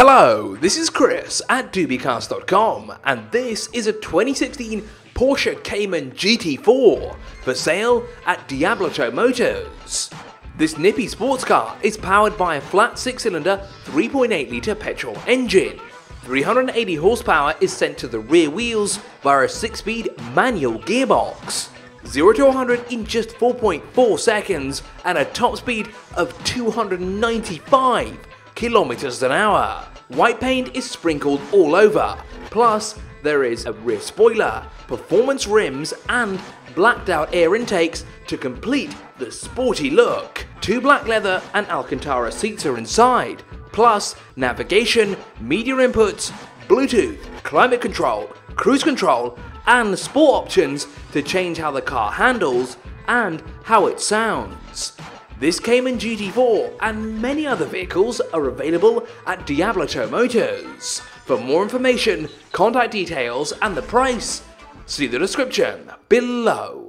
Hello, this is Chris at dubicars.com and this is a 2016 Porsche Cayman GT4 for sale at Diabloto Motors. This nippy sports car is powered by a flat 6-cylinder 3.8 litre petrol engine. 380 horsepower is sent to the rear wheels via a 6-speed manual gearbox. 0 to 100 in just 4.4 seconds and a top speed of 295 kilometers an hour. White paint is sprinkled all over, plus there is a rear spoiler, performance rims and blacked out air intakes to complete the sporty look. Two black leather and Alcantara seats are inside, plus navigation, media inputs, Bluetooth, climate control, cruise control and sport options to change how the car handles and how it sounds. This Cayman GT4 and many other vehicles are available at Diabloto Motors. For more information, contact details and the price, see the description below.